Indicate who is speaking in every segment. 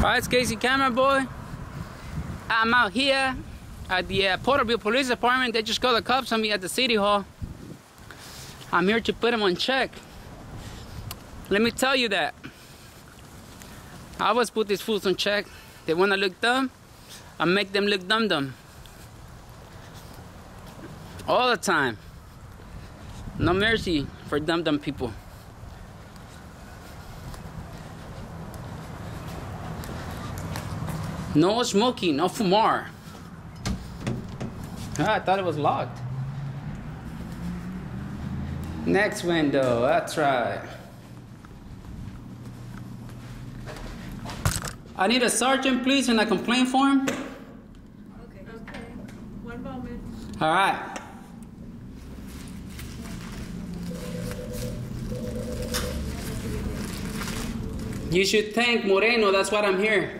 Speaker 1: Alright, it's KC Camera Boy. I'm out here at the uh, Porterville Police Department. They just called the cops on me at the City Hall. I'm here to put them on check. Let me tell you that. I always put these fools on check. They wanna look dumb, I make them look dumb dumb. All the time. No mercy for dumb dumb people. No smoking, no fumar. Ah, I thought it was locked. Next window, that's right. I need a sergeant, please, and a complaint form.
Speaker 2: Okay. Okay. One moment.
Speaker 1: All right. You should thank Moreno. That's why I'm here.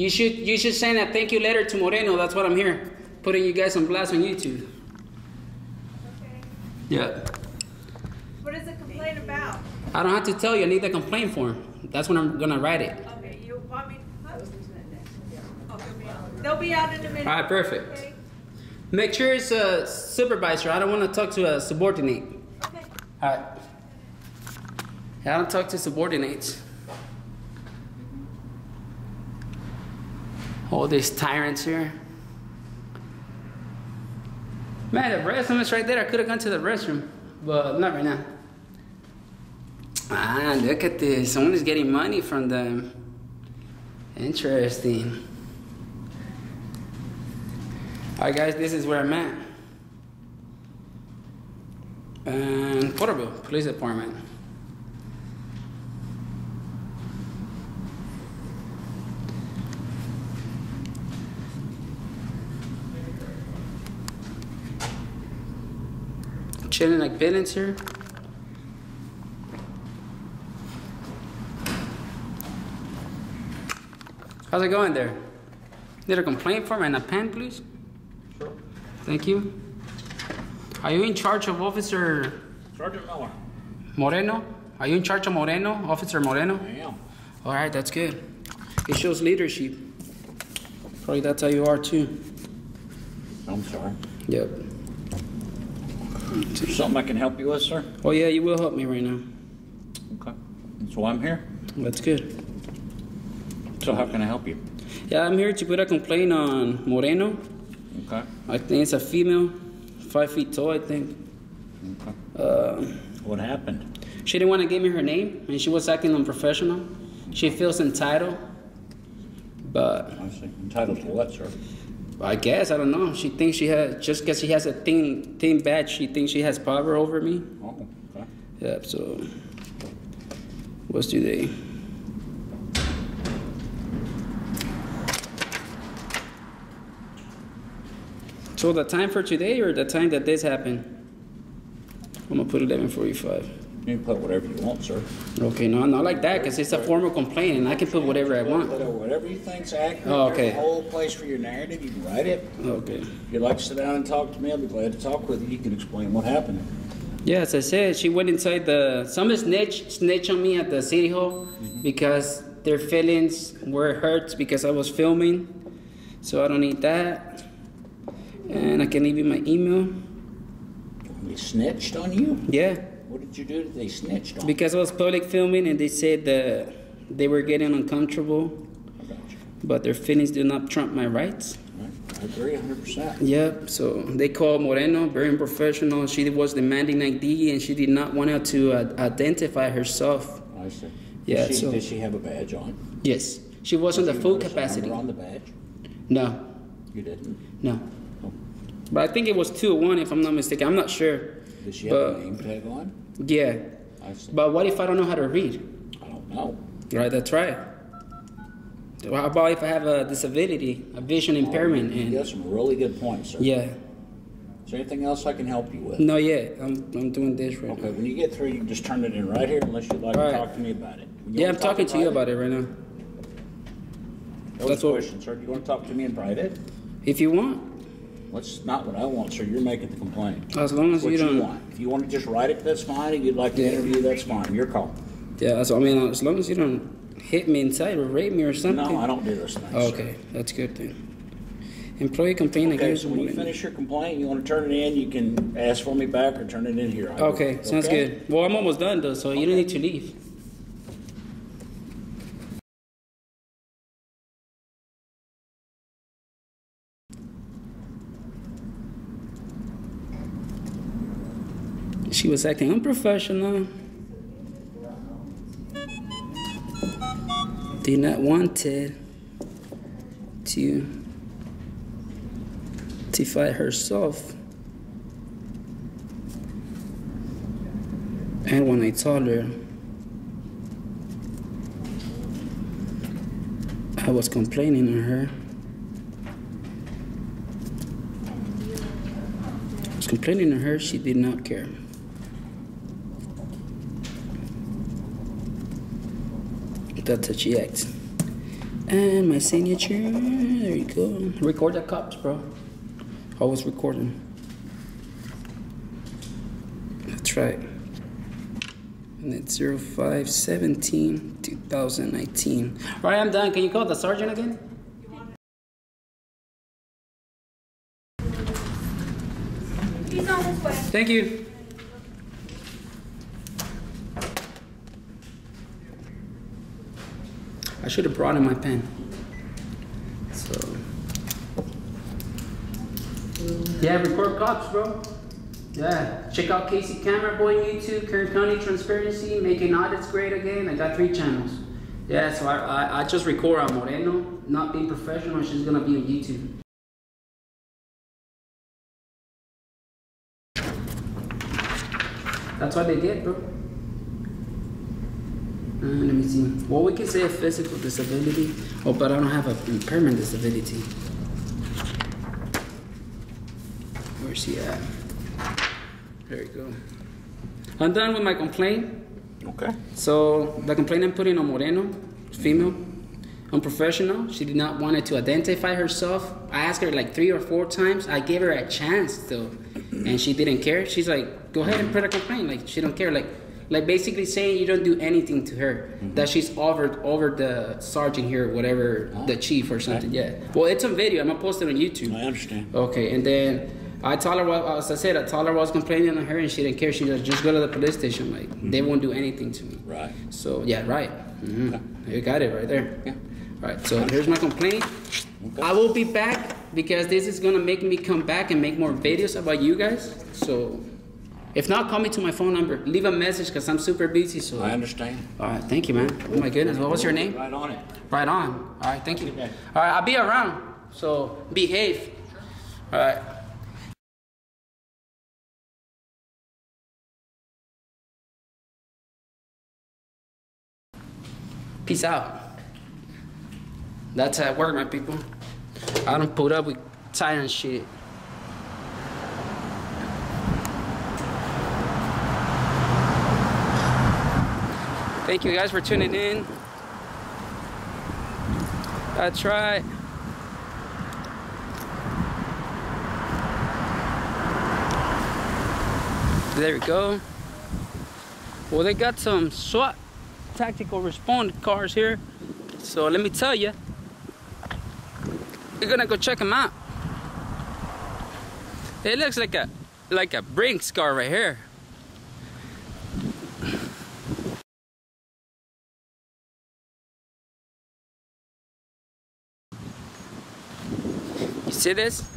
Speaker 1: You should you should send a thank you letter to Moreno. That's what I'm here. Putting you guys on blast on YouTube.
Speaker 2: Okay.
Speaker 1: Yeah.
Speaker 2: What is the complaint about?
Speaker 1: I don't have to tell you. I need the complaint form. That's when I'm gonna write it.
Speaker 2: Okay, you want me? huh? Okay, They'll be out in a minute.
Speaker 1: All right, perfect.
Speaker 2: Okay.
Speaker 1: Make sure it's a supervisor. I don't want to talk to a subordinate.
Speaker 2: Okay.
Speaker 1: All right. Yeah, I don't talk to subordinates. All these tyrants here. Man, the restroom is right there. I could have gone to the restroom, but not right now. Ah, look at this. Someone is getting money from them. Interesting. Alright, guys, this is where I'm at. And Porterville Police Department. Chilling like villains here. How's it going there? Need a complaint form and a pen, please?
Speaker 3: Sure.
Speaker 1: Thank you. Are you in charge of Officer
Speaker 3: Sergeant Miller.
Speaker 1: Moreno? Are you in charge of Moreno, Officer Moreno?
Speaker 3: I am.
Speaker 1: All right, that's good. It shows leadership. Probably that's how you are too.
Speaker 3: I'm sorry.
Speaker 1: Yep.
Speaker 3: Something I can help you with, sir?
Speaker 1: Oh yeah, you will help me right now.
Speaker 3: Okay. That's why I'm here.
Speaker 1: That's good.
Speaker 3: So how can I help you?
Speaker 1: Yeah, I'm here to put a complaint on Moreno.
Speaker 3: Okay.
Speaker 1: I think it's a female, five feet tall, I think.
Speaker 3: Okay.
Speaker 1: Uh,
Speaker 3: What happened?
Speaker 1: she didn't want to give me her name, and she was acting unprofessional. She feels entitled, but
Speaker 3: I see. Entitled to what, sir?
Speaker 1: I guess I don't know. She thinks she has just because she has a thin thin badge. She thinks she has power over me.
Speaker 3: Oh, okay.
Speaker 1: Yep. So what's today? So the time for today or the time that this happened? I'm gonna put 11:45.
Speaker 3: You can put whatever you want, sir.
Speaker 1: Okay, no, not like that, cause it's a formal complaint, and I can put whatever I want.
Speaker 3: Whatever, whatever you think's accurate.
Speaker 1: Oh, okay.
Speaker 3: There's a whole place for your narrative. You can write it.
Speaker 1: Okay.
Speaker 3: If you'd like to sit down and talk to me, I'll be glad to talk with you. You can explain what happened.
Speaker 1: Yeah, as I said, she went inside the some snitch snitch on me at the city hall mm-hmm. because their feelings were hurt because I was filming. So I don't need that. And I can leave you my email.
Speaker 3: They snitched on you?
Speaker 1: Yeah,
Speaker 3: What did you do they snitched on?
Speaker 1: because I was public filming and they said that they were getting uncomfortable,
Speaker 3: I got you.
Speaker 1: but their feelings do not trump my rights.
Speaker 3: I agree 100%.
Speaker 1: Yep. So they called Moreno, very unprofessional. She was demanding ID and she did not want her to uh, identify herself.
Speaker 3: I see.
Speaker 1: Yeah,
Speaker 3: she,
Speaker 1: so-
Speaker 3: did she have a badge on?
Speaker 1: Yes, she was on the full capacity.
Speaker 3: on the badge?
Speaker 1: No,
Speaker 3: You didn't?
Speaker 1: no.
Speaker 3: Oh.
Speaker 1: But I think it was two one, if I'm not mistaken. I'm not sure.
Speaker 3: Did she have a name tag on?
Speaker 1: yeah. But what if I don't know how to read?
Speaker 3: I don't know.
Speaker 1: Right, that's right. How about if I have a disability, a vision impairment, oh,
Speaker 3: You
Speaker 1: and
Speaker 3: got some really good points, sir.
Speaker 1: yeah,
Speaker 3: Is there anything else I can help you with?
Speaker 1: no, yet. I'm I'm doing this right
Speaker 3: Okay,
Speaker 1: now.
Speaker 3: when you get through, you can just turn it in right here unless you'd like
Speaker 1: All
Speaker 3: to
Speaker 1: right.
Speaker 3: talk to me about it.
Speaker 1: Yeah, I'm
Speaker 3: talk
Speaker 1: talking to you about it right now.
Speaker 3: That
Speaker 1: That's
Speaker 3: a
Speaker 1: what-
Speaker 3: question, sir. Do you want to talk to me in private?
Speaker 1: If you want,
Speaker 3: That's not what I want, sir. You're making the complaint.
Speaker 1: as long as
Speaker 3: What
Speaker 1: you
Speaker 3: you
Speaker 1: don't.
Speaker 3: want. If you want to just write it, that's fine. If you'd like to
Speaker 1: Yeah.
Speaker 3: interview, that's fine. Your call.
Speaker 1: Yeah, so I mean, as long as you don't hit me inside or rape me or something.
Speaker 3: No, I don't do those things.
Speaker 1: Okay, that's good then. Employee complaint
Speaker 3: Okay,
Speaker 1: against
Speaker 3: so when you finish your complaint, you wanna turn it in, you can ask for me back or turn it in here.
Speaker 1: Okay, sounds
Speaker 3: okay?
Speaker 1: good. Well, I'm almost done though, so you don't need to leave. She was acting unprofessional. Did not wanted to to fight herself. And when I told her I was complaining to her, I was complaining to her, she did not care. That's how she acts. And my signature, there you go. Record the cops, bro. Always recording. That's right. And it's 0517 2019. All right, I'm done. Can you call the sergeant again?
Speaker 2: He's on his way.
Speaker 1: Thank you. Should have brought in my pen. So. Yeah, record cops, bro. Yeah, check out KC Camera Boy on YouTube, Kern County Transparency, making audits great again. I got three channels. Yeah, so I, I, I just record on Moreno, not being professional. She's gonna be on YouTube. That's what they did, bro. Uh, let me see. Well, we can say a physical disability. Oh, but I don't have a impairment disability. Where's he at? There you go. I'm done with my complaint.
Speaker 3: Okay.
Speaker 1: So the complaint I'm putting on Moreno, female, unprofessional. She did not want to identify herself. I asked her like three or four times. I gave her a chance though, and she didn't care. She's like, "Go ahead and put a complaint." Like she don't care. Like, like basically saying you don't do anything to her. That she's over over the sergeant here, whatever the chief or something. Yeah. Well, it's on video. I'm gonna post it on YouTube.
Speaker 3: I understand.
Speaker 1: Okay, and then I told her what, as I said, I told her I was complaining on her, and she didn't care. She just just go to the police station. Like they won't do anything to me.
Speaker 3: Right.
Speaker 1: So yeah, right. hmm You got it right there.
Speaker 3: Yeah.
Speaker 1: Right. So here's my complaint. okay. I will be back because this is gonna make me come back and make more videos about you guys. So if not, call me to my phone number. Leave a message because I'm super busy. So
Speaker 3: I understand.
Speaker 1: all right, thank you, man. Oh my goodness, what was your name?
Speaker 3: Right on it.
Speaker 1: Right on. All right, thank you.
Speaker 3: Okay.
Speaker 1: All right, I'll be around. So behave. All right. Peace out. That's at work, my people. I don't put up with tyrant shit. Thank you guys for tuning in. That's right. There we go. Well, they got some SWAT tactical response cars here. So let me tell you, we're gonna go check them out. It looks like a like a Brinks car right here. See this?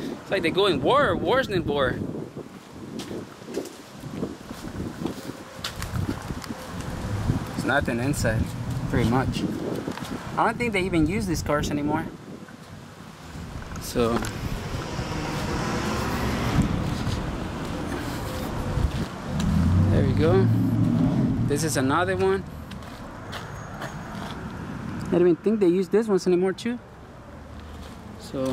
Speaker 1: It's like they go in war, wars than war. There's nothing inside, pretty much. I don't think they even use these cars anymore. So. There we go. This is another one. I don't even think they use these ones anymore too. So.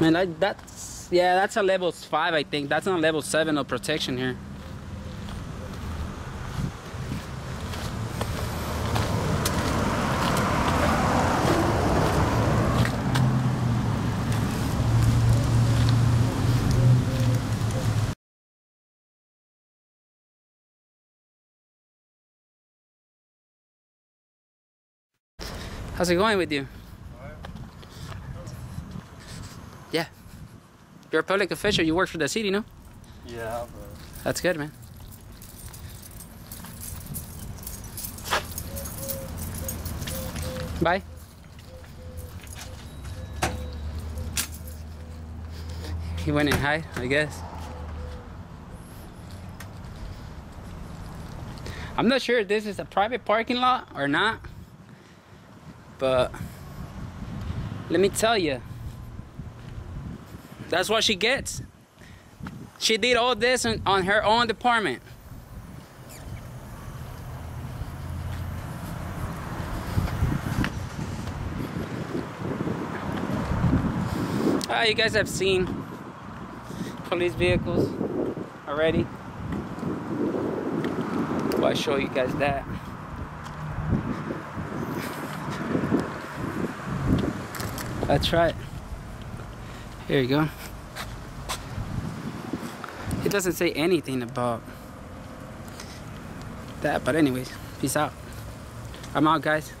Speaker 1: Man, that, that's, yeah, that's a level five, I think. That's not level seven of protection here. How's it going with you? Yeah. You're a public official. You work for the city, no?
Speaker 4: Yeah,
Speaker 1: That's good, man. Bye. He went in hide, I guess. I'm not sure if this is a private parking lot or not, but let me tell you, that's what she gets. She did all this on, on her own department. Ah, you guys have seen police vehicles already. Why show you guys that? That's right. Here you go. It doesn't say anything about that, but anyways, peace out. I'm out, guys.